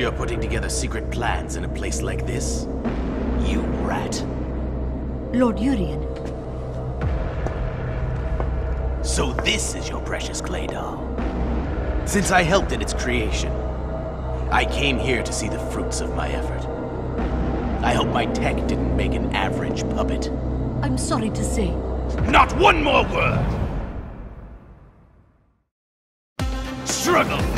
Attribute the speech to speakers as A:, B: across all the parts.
A: you're putting together secret plans in a place like this? You rat.
B: Lord Urien,
A: So this is your precious clay doll. Since I helped in its creation, I came here to see the fruits of my effort. I hope my tech didn't make an average puppet.
B: I'm sorry to say,
A: Not one more word! Struggle!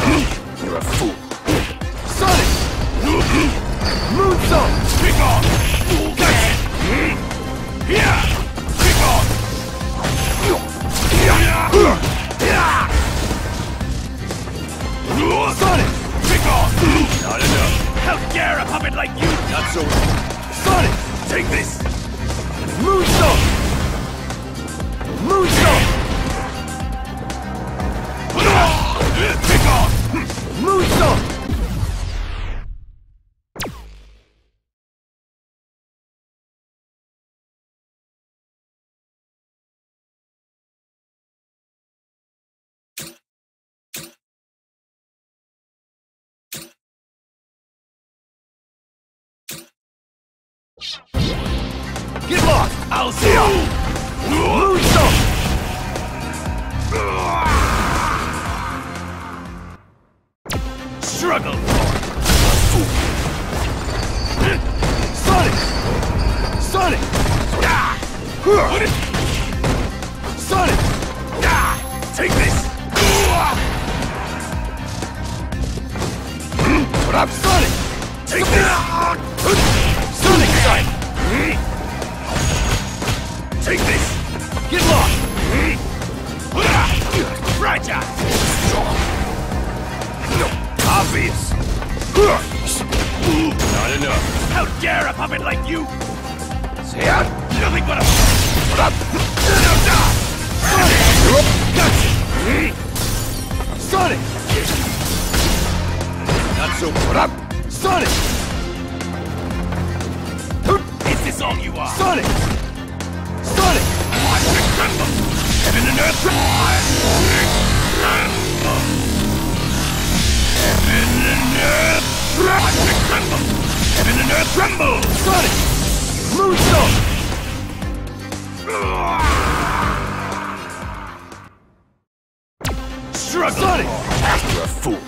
C: Moonsault! Get lost!
A: I'll see! Struggle!
C: Sonic! Sonic! Sonic!
A: Take this! Not so...
C: Up? Sonic!
A: Is this all you are?
C: Sonic! Sonic!
A: Tremble! Heaven and earth tremble! Heaven and earth tremble! Heaven and earth tremble!
C: Sonic! Moonsault!
A: Struggle!
C: Sonic!
A: You're a fool!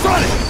C: Sonic!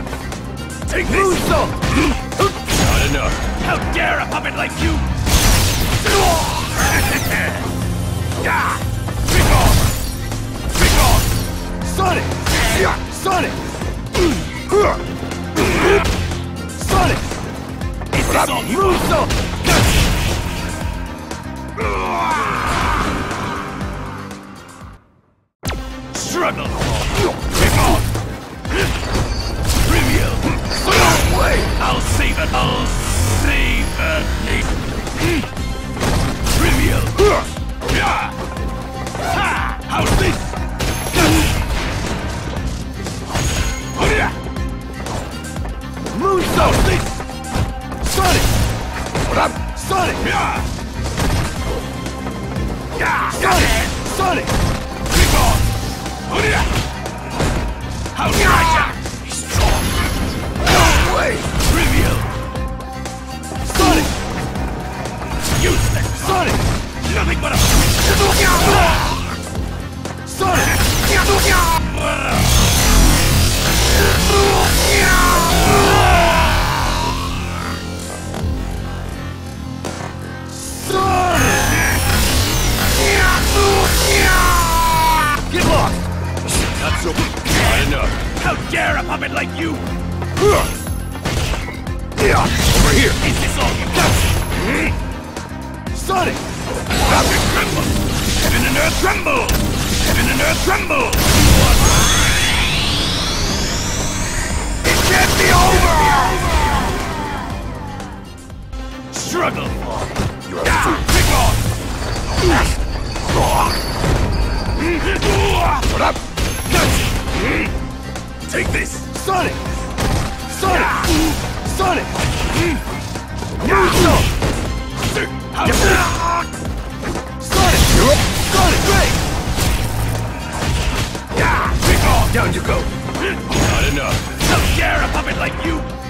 A: Take this!
C: Moonsault!
A: Not enough! How dare a puppet like you! Yeah! Kick off! Kick off!
C: Sonic! Sonic! Sonic!
A: Is this all you?
C: Moonsault!
A: Struggle! Kick off! Trivial! No way! I'll save it! I'll save it! Trivial! How's this?
C: Moonsault!
A: How's this?
C: Sonic!
A: What up?
C: Sonic! Sonic! Sonic!
A: Kick off! How's so... Not enough. How dare a puppet like you?
C: Over here!
A: Is this all you got?
C: Sonic!
A: Earth tremble! Heaven and earth tremble! Heaven and earth tremble!
C: It can't be over!
A: Struggle.
C: You're a fool.
A: Pick off!
C: What up?
A: Take this!
C: Sonic! Sonic! Sonic! Sonic! Up! Sonic! Great! Down you go!
A: Not enough! How dare a puppet like you!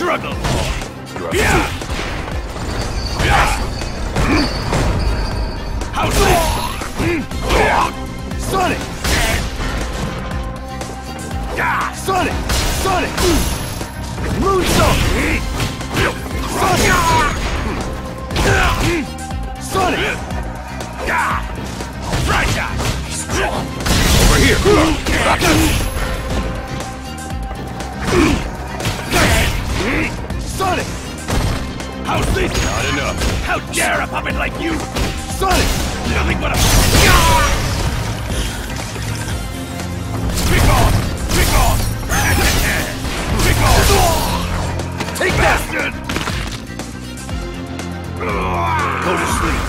A: Struggle!
C: You're
A: Yeah! Yeah! How's this?
C: Sonic! Sonic! Sonic! Moonsault! Sonic! Sonic!
A: Fragile! Strong!
C: Over here! Sonic!
A: How dare a puppet like you?
C: Sonic!
A: Nothing but a... Pick off! Pick off! Pick off!
C: Take that!
A: Bastard!
C: Go to sleep.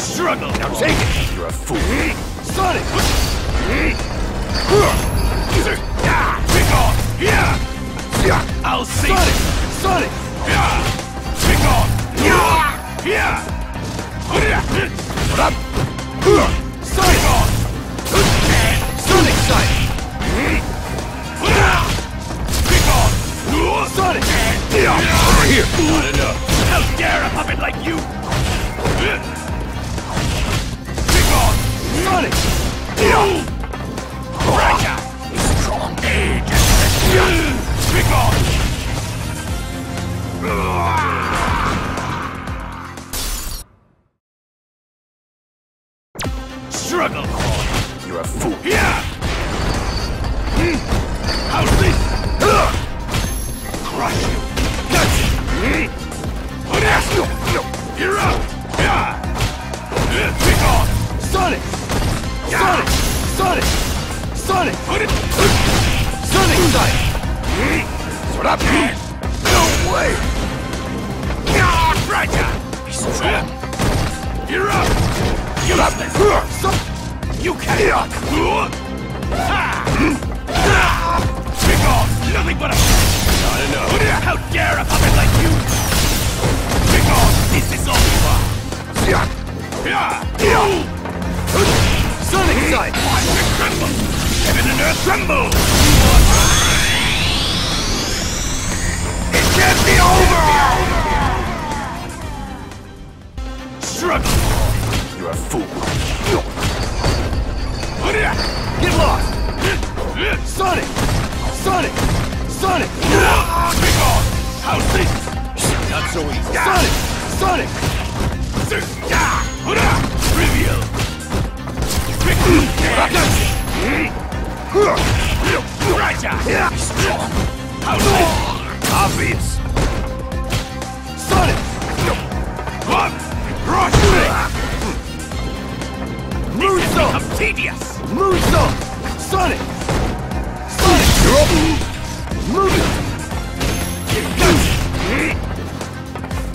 A: Struggle!
C: Now take it! You're a fool. Sonic!
A: Pick off! Yeah! I'll see
C: Sonic! Sonic! Sonic!
A: Pick off!
C: Sonic Scythe!
A: Pick off!
C: Sonic! Over here!
A: Not enough. How dare a puppet like you? Off!
C: Sonic!
A: Strong age! Pick off! Struggle!
C: You're a fool.
A: Yeah! How's this? Crush you! Gotcha! You're out! Yeah! Pick off!
C: Sonic! Sonic! Sonic! Sonic! Sonic Scythe! What up? No way!
A: Fragile! You're up! Useless!
C: So
A: You can't! Ha! Off! Nothing but a... Not enough! How dare a puppet like you! Pick off! Is this all you are?
C: Sonic
A: Scythe! Tremble! Heaven and earth tremble!
C: You're a fool.
A: Get
C: lost! Sonic! Sonic! Sonic!
A: Pick off! How's this? Not so easy.
C: Sonic! Sonic!
A: Trivial! Pick! Strong! How's this?
C: Obvious! Moonsault!
A: I'm tedious!
C: Moonsault! Sonic! Sonic! You're up! Moving!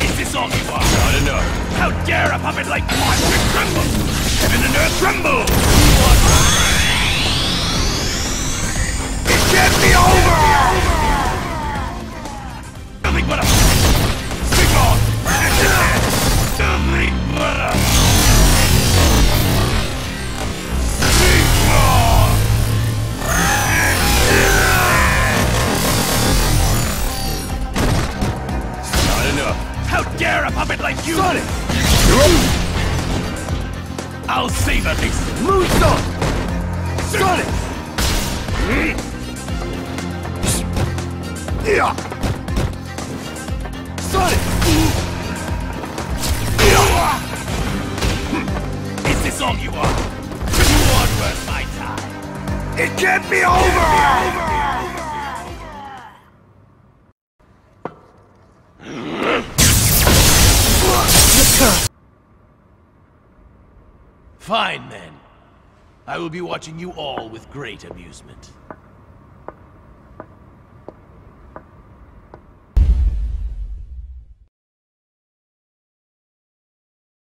A: Is this all you are? Not enough. How dare a puppet like me tremble? Heaven and earth tremble!
C: Sonic!
A: Is this all you are? Are worth my time.
C: It can't be over!
A: Fine then. I will be watching you all with great amusement.